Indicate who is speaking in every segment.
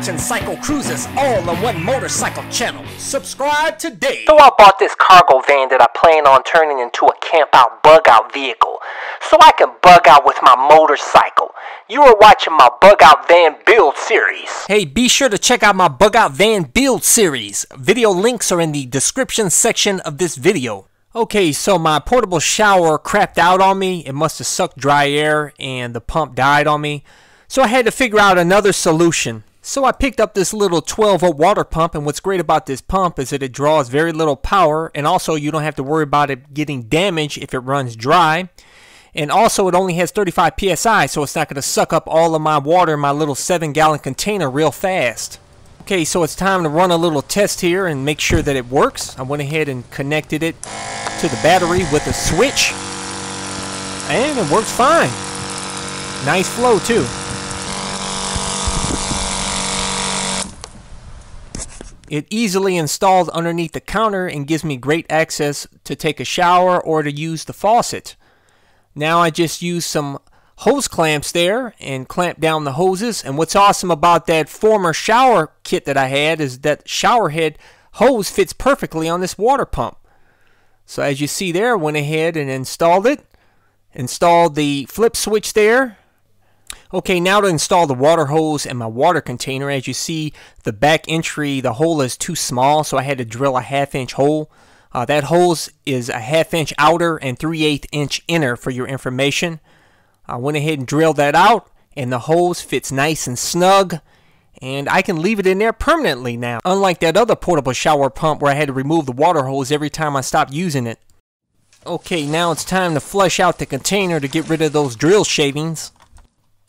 Speaker 1: watching CycleCruza's all on one motorcycle channel. Subscribe today.
Speaker 2: So I bought this cargo van that I plan on turning into a camp out bug out vehicle so I can bug out with my motorcycle. You are watching my bug out van build series.
Speaker 1: Hey, be sure to check out my bug out van build series. Video links are in the description section of this video. Okay, so my portable shower crapped out on me. It must have sucked dry air and the pump died on me. So I had to figure out another solution. So I picked up this little 12 volt water pump and what's great about this pump is that it draws very little power and also you don't have to worry about it getting damaged if it runs dry. And also it only has 35 psi so it's not going to suck up all of my water in my little 7 gallon container real fast. Okay, so it's time to run a little test here and make sure that it works. I went ahead and connected it to the battery with a switch. And it works fine. Nice flow too. It easily installs underneath the counter and gives me great access to take a shower or to use the faucet. Now I just use some hose clamps there and clamp down the hoses. And what's awesome about that former shower kit that I had is that shower head hose fits perfectly on this water pump. So as you see there, I went ahead and installed it. Installed the flip switch there Okay, now to install the water hose and my water container. As you see, the back entry, the hole is too small, so I had to drill a half inch hole. Uh, that hose is a half inch outer and 3 8 inch inner for your information. I went ahead and drilled that out, and the hose fits nice and snug. And I can leave it in there permanently now, unlike that other portable shower pump where I had to remove the water hose every time I stopped using it. Okay, now it's time to flush out the container to get rid of those drill shavings.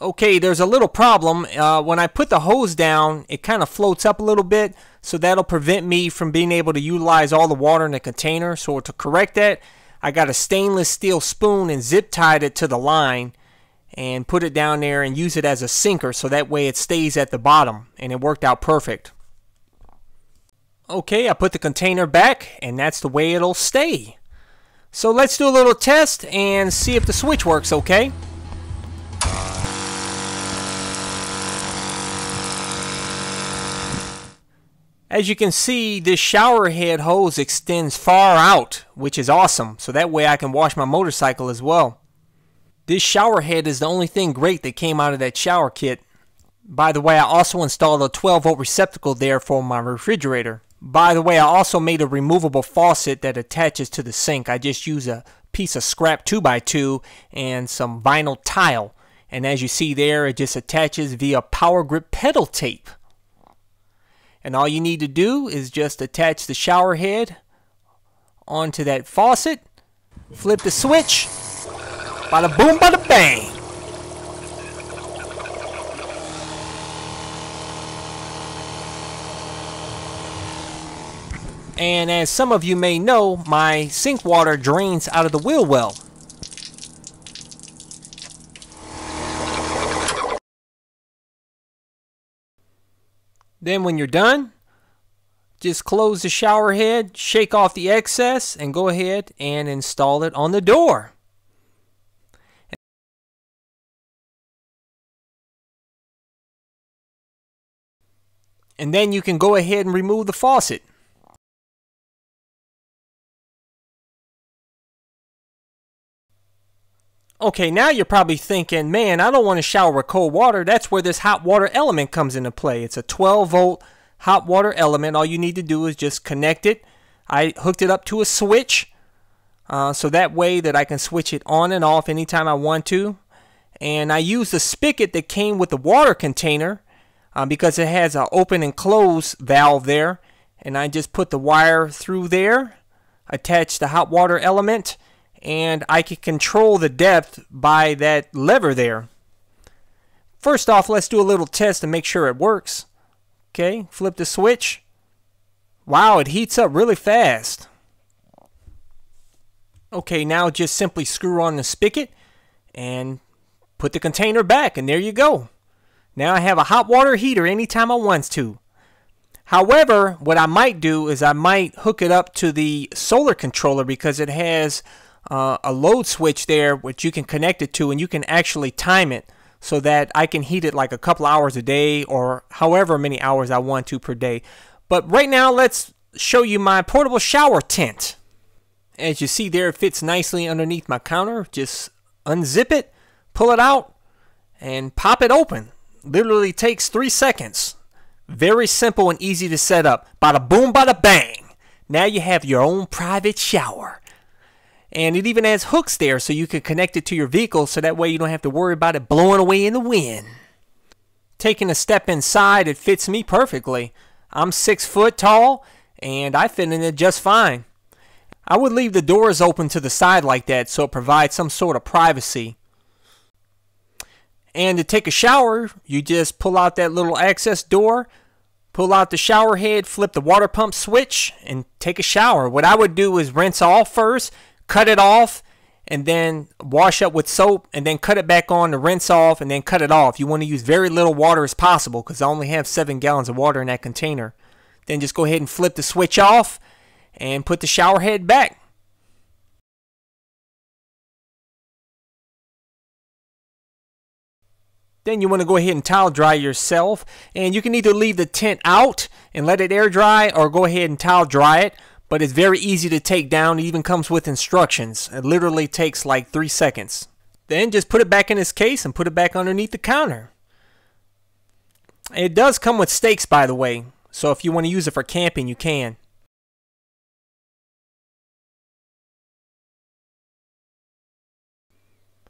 Speaker 1: Okay, there's a little problem. Uh, when I put the hose down, it kind of floats up a little bit, so that'll prevent me from being able to utilize all the water in the container. So to correct that, I got a stainless steel spoon and zip tied it to the line and put it down there and use it as a sinker so that way it stays at the bottom and it worked out perfect. Okay, I put the container back and that's the way it'll stay. So let's do a little test and see if the switch works okay. As you can see, this shower head hose extends far out, which is awesome, so that way I can wash my motorcycle as well. This shower head is the only thing great that came out of that shower kit. By the way, I also installed a 12 volt receptacle there for my refrigerator. By the way, I also made a removable faucet that attaches to the sink. I just use a piece of scrap 2x2 and some vinyl tile. And as you see there, it just attaches via power grip pedal tape. And all you need to do is just attach the shower head onto that faucet, flip the switch, bada boom, bada bang. And as some of you may know, my sink water drains out of the wheel well. Then when you're done, just close the shower head, shake off the excess, and go ahead and install it on the door. And then you can go ahead and remove the faucet. Okay, now you're probably thinking, man, I don't want to shower with cold water. That's where this hot water element comes into play. It's a 12 volt hot water element. All you need to do is just connect it. I hooked it up to a switch uh, so that way that I can switch it on and off anytime I want to. And I use the spigot that came with the water container uh, because it has an open and close valve there. And I just put the wire through there, attach the hot water element, and I can control the depth by that lever there. First off, let's do a little test to make sure it works. Okay, flip the switch. Wow, it heats up really fast. Okay, now just simply screw on the spigot and put the container back, and there you go. Now I have a hot water heater anytime I want to. However, what I might do is I might hook it up to the solar controller because it has uh, a load switch there which you can connect it to and you can actually time it. so that I can heat it like a couple hours a day or however many hours I want to per day. But right now, let's show you my portable shower tent. As you see there, it fits nicely underneath my counter. Just unzip it, pull it out, and pop it open. Literally takes three seconds. Very simple and easy to set up. Bada boom, bada bang. Now you have your own private shower. And it even has hooks there so you can connect it to your vehicle so that way you don't have to worry about it blowing away in the wind. Taking a step inside, it fits me perfectly. I'm six foot tall and I fit in it just fine. I would leave the doors open to the side like that so it provides some sort of privacy. And to take a shower, you just pull out that little access door, pull out the shower head, flip the water pump switch, and take a shower. What I would do is rinse off first, cut it off, and then wash up with soap, and then cut it back on to rinse off, and then cut it off. You want to use very little water as possible because I only have 7 gallons of water in that container. Then just go ahead and flip the switch off and put the shower head back. Then you want to go ahead and towel dry yourself. And you can either leave the tent out and let it air dry or go ahead and towel dry it. But it's very easy to take down. It even comes with instructions. It literally takes like three seconds. Then just put it back in its case and put it back underneath the counter. It does come with stakes, by the way. So if you want to use it for camping, you can.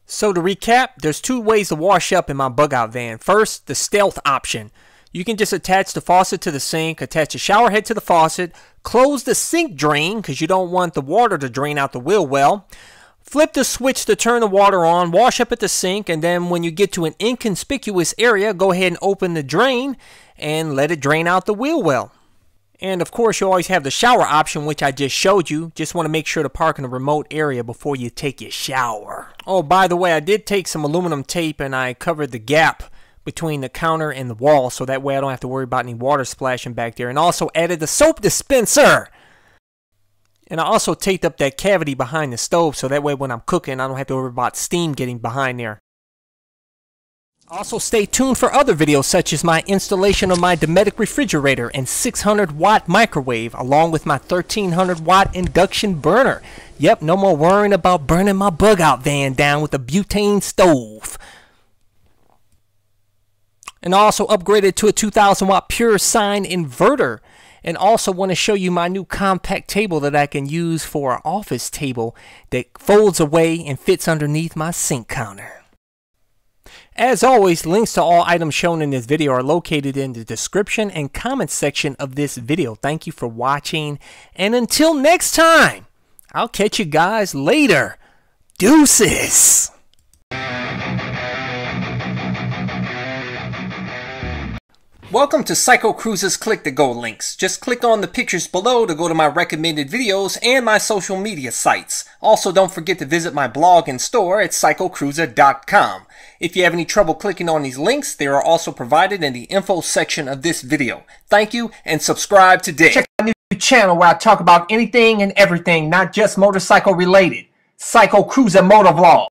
Speaker 1: So to recap, there's two ways to wash up in my bug out van. First, the stealth option. You can just attach the faucet to the sink, attach the shower head to the faucet, close the sink drain because you don't want the water to drain out the wheel well. Flip the switch to turn the water on, wash up at the sink, and then when you get to an inconspicuous area, go ahead and open the drain and let it drain out the wheel well. And of course, you always have the shower option, which I just showed you. Just want to make sure to park in a remote area before you take your shower. Oh, by the way, I did take some aluminum tape and I covered the gap between the counter and the wall so that way I don't have to worry about any water splashing back there. And also added the soap dispenser. And I also taped up that cavity behind the stove so that way when I'm cooking, I don't have to worry about steam getting behind there. Also stay tuned for other videos such as my installation of my Dometic refrigerator and 600 watt microwave along with my 1300 watt induction burner. Yep, no more worrying about burning my bug out van down with a butane stove. And also upgraded to a 2000 watt pure sine inverter. And also want to show you my new compact table that I can use for an office table that folds away and fits underneath my sink counter. As always, links to all items shown in this video are located in the description and comments section of this video. Thank you for watching, and until next time, I'll catch you guys later. Deuces! Welcome to CycleCruza's Click to Go links. Just click on the pictures below to go to my recommended videos and my social media sites. Also, don't forget to visit my blog and store at cyclecruza.com. If you have any trouble clicking on these links, they are also provided in the info section of this video. Thank you and subscribe today. Check out my new channel where I talk about anything and everything, not just motorcycle related. CycleCruza Motovlog.